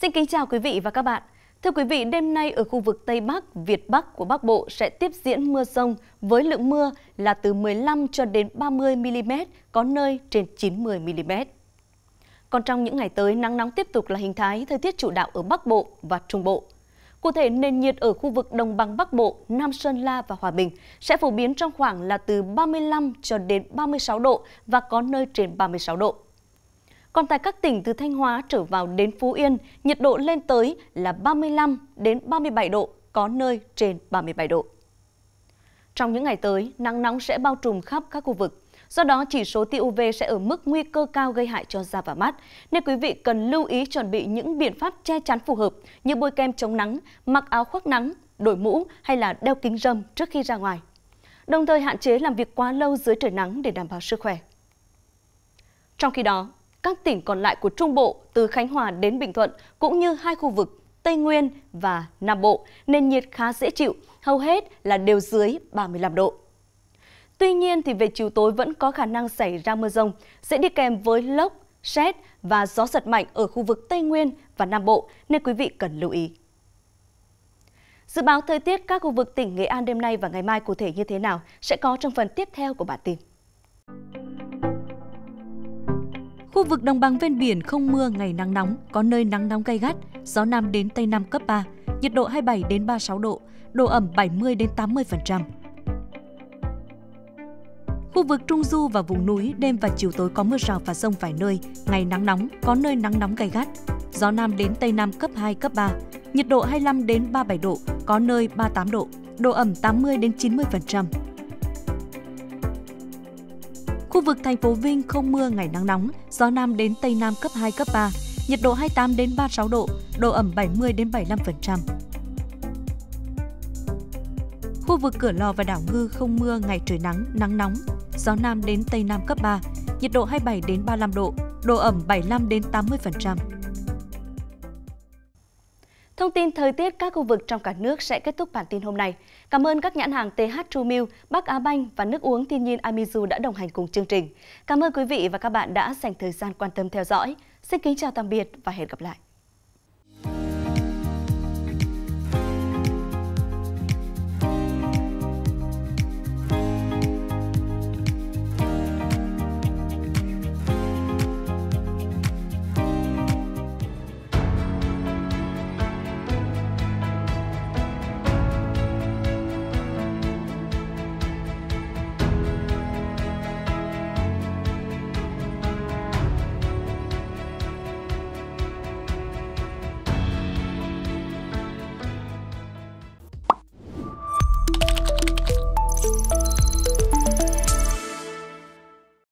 Xin kính chào quý vị và các bạn. Thưa quý vị, đêm nay ở khu vực Tây Bắc, Việt Bắc của Bắc Bộ sẽ tiếp diễn mưa rông với lượng mưa là từ 15 cho đến 30 mm, có nơi trên 90 mm. Còn trong những ngày tới, nắng nóng tiếp tục là hình thái thời tiết chủ đạo ở Bắc Bộ và Trung Bộ. Cụ thể, nền nhiệt ở khu vực đồng bằng Bắc Bộ, Nam Sơn La và Hòa Bình sẽ phổ biến trong khoảng là từ 35 cho đến 36 độ và có nơi trên 36 độ. Còn tại các tỉnh từ Thanh Hóa trở vào đến Phú Yên, nhiệt độ lên tới là 35 đến 37 độ, có nơi trên 37 độ. Trong những ngày tới, nắng nóng sẽ bao trùm khắp các khu vực. Do đó, chỉ số tia UV sẽ ở mức nguy cơ cao gây hại cho da và mắt, nên quý vị cần lưu ý chuẩn bị những biện pháp che chắn phù hợp như bôi kem chống nắng, mặc áo khoác nắng, đổi mũ hay là đeo kính râm trước khi ra ngoài. Đồng thời hạn chế làm việc quá lâu dưới trời nắng để đảm bảo sức khỏe. Trong khi đó, các tỉnh còn lại của Trung Bộ từ Khánh Hòa đến Bình Thuận cũng như hai khu vực Tây Nguyên và Nam Bộ nền nhiệt khá dễ chịu, hầu hết là đều dưới 35 độ. Tuy nhiên thì về chiều tối vẫn có khả năng xảy ra mưa rông, sẽ đi kèm với lốc, xét và gió giật mạnh ở khu vực Tây Nguyên và Nam Bộ nên quý vị cần lưu ý. Dự báo thời tiết các khu vực tỉnh Nghệ An đêm nay và ngày mai cụ thể như thế nào sẽ có trong phần tiếp theo của bản tin. Khu vực đồng bằng ven biển không mưa, ngày nắng nóng, có nơi nắng nóng gay gắt, gió nam đến tây nam cấp 3, nhiệt độ 27 đến 36 độ, độ ẩm 70 đến 80%. Khu vực Trung Du và vùng núi, đêm và chiều tối có mưa rào và rông vài nơi, ngày nắng nóng, có nơi nắng nóng gay gắt. Gió Nam đến Tây Nam cấp 2, cấp 3, nhiệt độ 25 đến 37 độ, có nơi 38 độ, độ ẩm 80 đến 90%. Khu vực thành phố Vinh không mưa ngày nắng nóng, gió Nam đến Tây Nam cấp 2, cấp 3, nhiệt độ 28 đến 36 độ, độ ẩm 70 đến 75%. Khu vực Cửa Lò và đảo Ngư không mưa, ngày trời nắng, nắng nóng, gió Nam đến Tây Nam cấp 3, nhiệt độ 27 đến 35 độ, độ ẩm 75 đến 80%. Thông tin thời tiết các khu vực trong cả nước sẽ kết thúc bản tin hôm nay. Cảm ơn các nhãn hàng TH True Milk, Bắc Á Banh và nước uống thiên nhiên Amizu đã đồng hành cùng chương trình. Cảm ơn quý vị và các bạn đã dành thời gian quan tâm theo dõi. Xin kính chào tạm biệt và hẹn gặp lại.